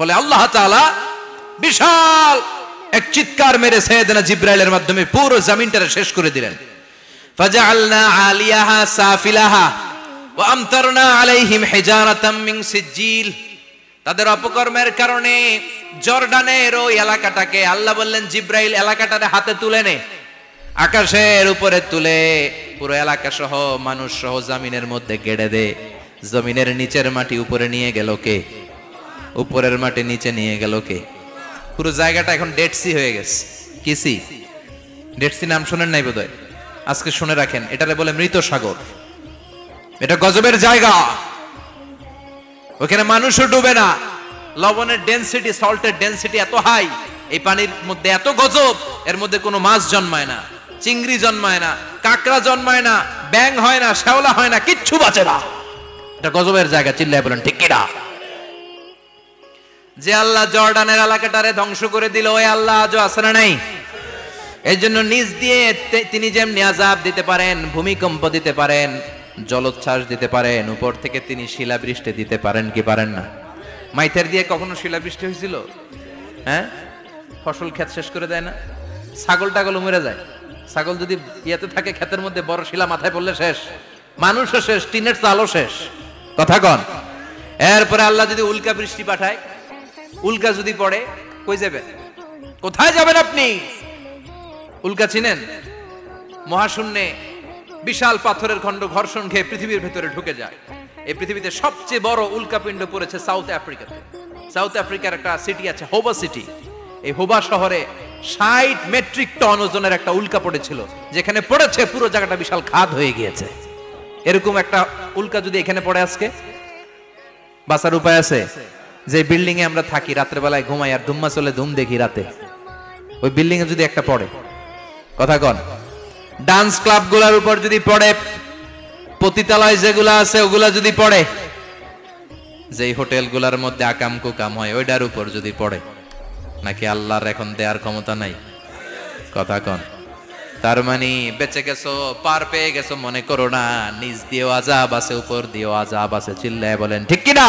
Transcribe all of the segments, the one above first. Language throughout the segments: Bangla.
ফলে আল্লাহ তাআলা বিশাল এক চিৎকার মেরে সৈয়দনা জিব্রাইলের মাধ্যমে পুরো জমিনটারে শেষ করে দিলেন। ফাজআলনা আলিয়াহা আলাইহিম হিজারাতাম মিন সিজিল তাদের অপকর্মের কারণে জর্ডানের ওই এলাকাটাকে আল্লাহ বললেন, জিব্রাইল এলাকাটারে হাতে তুলে নে। আকাশের উপরে তুলে পুরো এলাকা সহ মানুষ সহ জমিনের মধ্যে গেড়ে দে। জমিনের নিচের মাটি উপরে নিয়ে গেল কে? উপরের মাটি নিচে নিয়ে গেল কে? পুরো জায়গাটা এখন ডেড সি হয়ে গেছে। কি সি ডেড সি নাম শোনেন নাই বোধহয়? আজকে শুনে রাখেন, এটারে বলে মৃত সাগর। এটা গজবের জায়গা। ওখানে মানুষও ডুবে না। লবণের ডেনসিটি সল্টের ডেন্সিটি এত হাই এই পানির মধ্যে এত গজব, এর মধ্যে কোনো মাছ জন্মায় না, চিংড়ি জন্মায় না, কাঁকড়া জন্মায় না ব্যাং হয় না, শ্যাওলা হয় না, কিচ্ছু বাঁচে না। এটা গজবের জায়গা, চিল্লায় বলেন, ঠিক কিনা যে আল্লাহ জর্ডানের এলাকাটারে ধ্বংস করে দিল, ওই আল্লাহ আজও আছে না নাই? এই জন্য নিজ দিয়ে তিনি যেমনি আজাব দিতে পারেন, ভূমিকম্প দিতে পারেন, জলোচ্ছ্বাস দিতে পারেন, উপর থেকে তিনি শিলাবৃষ্টি দিতে পারেন কি পারেন না? মাইথের দিয়ে কখনো শিলাবৃষ্টি হয়েছিল? হ্যাঁ? ফসল ক্ষেত শেষ করে দেয় না? ছাগল টাগল মরে যায়। ছাগল যদি ইয়েতে থাকে, ক্ষেতের মধ্যে বড় শিলা মাথায় পড়লে শেষ। মানুষও শেষ, টিনের চালও শেষ। কথা কন। এরপরে আল্লাহ যদি উল্কা বৃষ্টি পাঠায় উল্কা যদি পড়ে, কই যাবেন? কোথায় যাবেন আপনি? উল্কা চিনেন? মহাশূন্যে বিশাল পাথরের খণ্ড ঘর্ষণ খেয়ে পৃথিবীর ভেতরে ঢুকে যায়। এই পৃথিবীতে সবচেয়ে বড় উল্কাপিণ্ড পড়েছে সাউথ আফ্রিকাতে। সাউথ আফ্রিকার একটা সিটি আছে, হোবা সিটি এই হোবা শহরে ষাট মেট্রিক টন ওজনের একটা উল্কা পড়েছিল, যেখানে পড়েছে পুরো জায়গাটা বিশাল খাদ হয়ে গিয়েছে। এরকম একটা উল্কা যদি এখানে পড়ে আজকে? বাঁচার উপায় আছে? যে বিল্ডিং এ আমরা থাকি, রাত্রে বেলায় ঘুমাই আর ধুম্মা চলে, ধুম দেখি রাতে। ওই বিল্ডিং এ যদি একটা পড়ে। কথা কন। ডান্স ক্লাবগুলার উপর যদি পড়ে, পতিতালয় যেগুলা আছে, ওগুলা যদি পড়ে, যেই হোটেলগুলার মধ্যে আকাম কুকাম হয় ওইটার উপর যদি পড়ে, নাকি আল্লাহর এখন দেওয়ার ক্ষমতা নাই? কথা কন। তার মানে বেঁচে গেছো, পার পেয়ে গেছো, মনে করো না, নিজ দিয়েও আজাব আছে, উপর দিয়েও আজাব আছে, চিল্লায় বলেন, ঠিক কিনা?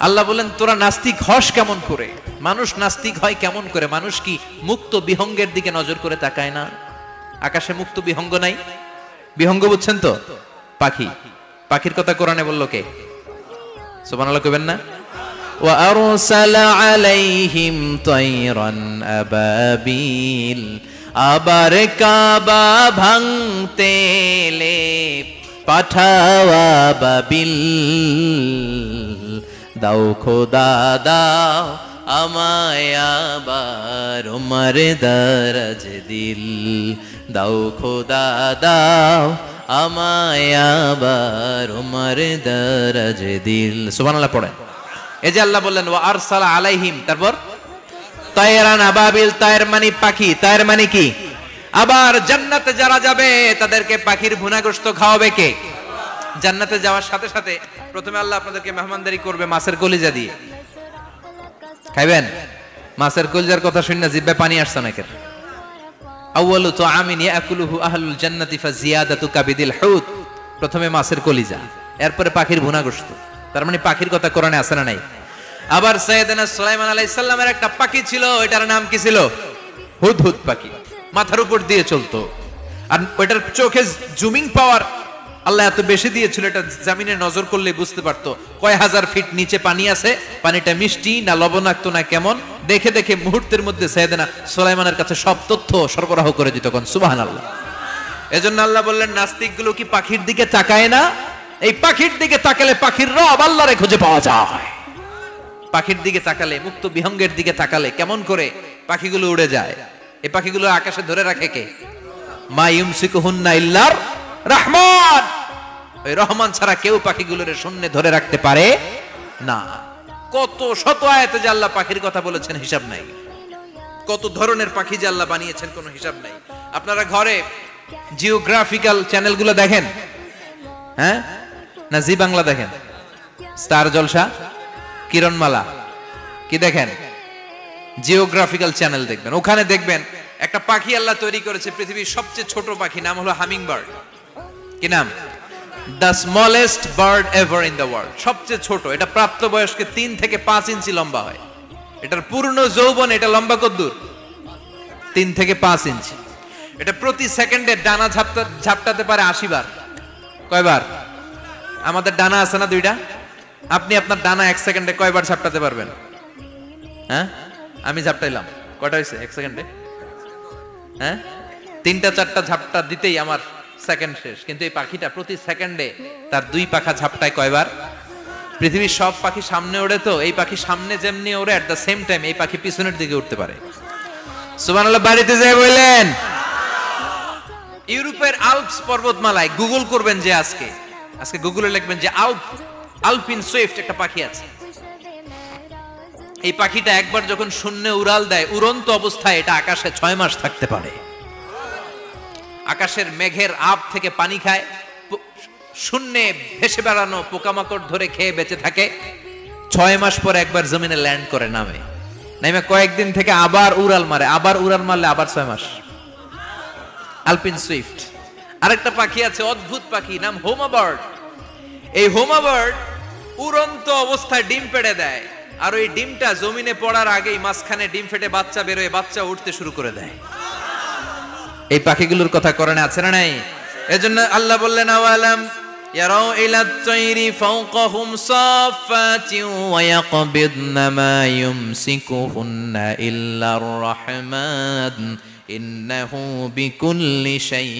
আল্লাহ বলেন তোরা নাস্তিক হস কেমন করে মানুষ নাস্তিক হয় কেমন করে মানুষ কি মুক্ত বিহঙ্গের দিকে নজর করে তাকায় না আকাশে মুক্ত বিহঙ্গ নাই বিহঙ্গ বুঝছেন তো পাখি পাখির কথা কোরআনে বললো কে সুবহানাল্লাহ কইবেন না وأرسل عليهم طيرا أبابيل আবার কাবা ভাঙতে এলে পাঠাওয়া বাবিল দাও খোদা, দাও আমায় উমর দরজ দিল। দাও খোদা, দাও আমায় উমর দরজ দিল। সুবহানাল্লাহ পড়েন। এই যে আল্লাহ বললেন, ওয়া আরসালা আলাইহিম তারপর তায়রান আবাবিল তায়ের মানে পাখি তায়ের মানে কি? আবার জান্নাতে যারা যাবে, তাদেরকে পাখির ভুনাগ্রস্ত খাওয়াবে কে? জান্নাতে যাওয়ার সাথে সাথে প্রথমে আল্লাহ আপনাদেরকে মেহমানদারি করবে মাছের কলিজা দিয়ে। খাইবেন? মাছের কলিজার কথা শুনে জিব্বে পানি আসছে নাকি? আউয়ালু তো আমিন ইয়াকুলুহু আহলুল জান্নাতি ফাজিয়াদাতু কাবিদিল হুত প্রথমে মাছের কলিজা, এরপরে পাখির ভুনাগ্রস্ত তার মানে পাখির কথা কোরআনে আছে না নাই? আবার সৈয়দনা সুলাইমান আলাইহিস সালামের একটা পাখি ছিল এটার নাম কি ছিল? হুদহুদ পাখি। মাথার উপর দিয়ে চলতো। আর ওইটার চোখে জুমিং পাওয়ার আল্লাহ এত বেশি দিয়েছিল, এটা জামিনে নজর করলে বুঝতে পারতো। কয় হাজার ফিট নিচে পানি আছে, পানিটা মিষ্টি না লবণাক্ত না কেমন? দেখে দেখে মুহূর্তের মধ্যে সৈয়দনা সুলাইমানের কাছে সব তথ্য সরবরাহ করে দিত কোন সুবহানাল্লাহ। এজন্য আল্লাহ বললেন, নাস্তিকগুলো কি পাখির দিকে তাকায় না? এই পাখির দিকে তাকালে পাখির রব আল্লাহরে খুঁজে পাওয়া যায়। পাখির দিকে তাকালে, মুক্ত বিহঙ্গের দিকে তাকালে কেমন করে পাখিগুলো উড়ে যায়? এই পাখিগুলো আকাশে ধরে রাখে কে? মা ইউমসিকুহুন্না ইল্লার রহমান। ওই রহমান ছাড়া কেউ পাখিগুলোর শূন্যে ধরে রাখতে পারে না। কত শত আয়াতে যে আল্লাহ পাখির কথা বলেছেন, হিসাব নাই। কত ধরনের পাখি যে আল্লাহ বানিয়েছেন, কোনো হিসাব নাই। আপনারা ঘরে জিওগ্রাফিক্যাল চ্যানেলগুলো দেখেন? হ্যাঁ? না, জি বাংলা দেখেন? স্টার জলসা? কিরণমালা? কি দেখেন? জিওগ্রাফিক্যাল চ্যানেল দেখবেন। ওখানে দেখবেন, একটা পাখি আল্লাহ তৈরি করেছে পৃথিবীর সবচেয়ে ছোট পাখি, নাম হলো হামিং বার্ড কি নাম? The smallest bird ever in the world সবচেয়ে ছোট। এটা প্রাপ্তবয়স্কে তিন থেকে পাঁচ ইঞ্চি লম্বা হয়। এটার পূর্ণ যৌবন, এটা লম্বা কদ্দূর। তিন থেকে পাঁচ ইঞ্চি। এটা প্রতি সেকেন্ডে ডানা ঝাপটা, ঝাপটাতে পারে আশি বার। কয়বার? আমাদের ডানা আছে না দুইটা? আপনি আপনার ডানা এক সেকেন্ডে কয়বার ঝাপটাতে পারবেন? হ্যাঁ? আমি ঝাপটাইলাম। কয়টা হয়েছে? এক সেকেন্ডে? হ্যাঁ? তিনটা, চারটা ঝাপটা দিতেই আমার সেকেন্ড শেষ। কিন্তু এই পাখিটা প্রতি সেকেন্ডে তার দুই পাখা ঝাপটায় কয়বার? পৃথিবীর সব পাখি সামনে ওড়ে তো, এই পাখি সামনে যেমনি ওড়ে অ্যাট দ্য সেম টাইম এই পাখি পিছনের দিকে উঠতে পারে। সুবহানাল্লাহ, বাড়িতে যাই বললেন, ইউরোপের আল্পস পর্বতমালায় গুগল করবেন যে আজকে আজকে গুগলে লিখবেন যে আল্প, আলপিন সুইফট একটা পাখি আছে। এই পাখিটা একবার যখন শূন্যে উড়াল দেয়, উড়ন্ত অবস্থায় এটা আকাশে ছয় মাস থাকতে পারে। আকাশের মেঘের আপ থেকে পানি খায় শূন্যে ভেসে বেড়ানো পোকামাকড় ধরে খেয়ে বেঁচে থাকে। ছয় মাস পরে একবার জমিনে ল্যান্ড করে নামে। নামে কয়েকদিন থেকে আবার উড়াল মারে, আবার উড়াল মারলে আবার ছয় মাস। আলপিন সুইফট। আরেকটা পাখি আছে, অদ্ভুত পাখি, নাম হোমা বার্ড। এই হোমা বার্ড উড়ন্ত অবস্থায় ডিম পেড়ে দেয়, আর ওই ডিমটা জমিনে পড়ার আগেই মাঝখানে ডিম ফেটে বাচ্চা বেরোয়, বাচ্চা উঠতে শুরু করে দেয়। এই পাখিগুলোর কথা করণে আছে না নাই? এজন্য আল্লাহ বললেন, আওয়ালাম ইয়ারাও ইলা তাইরি ফাওকাহুম সাফাতিন ওয়া ইয়াকবিদনা মা ইউমসিকুহুন্না ইল্লার রহমান। ইন্নাহু বিকুল্লি শাই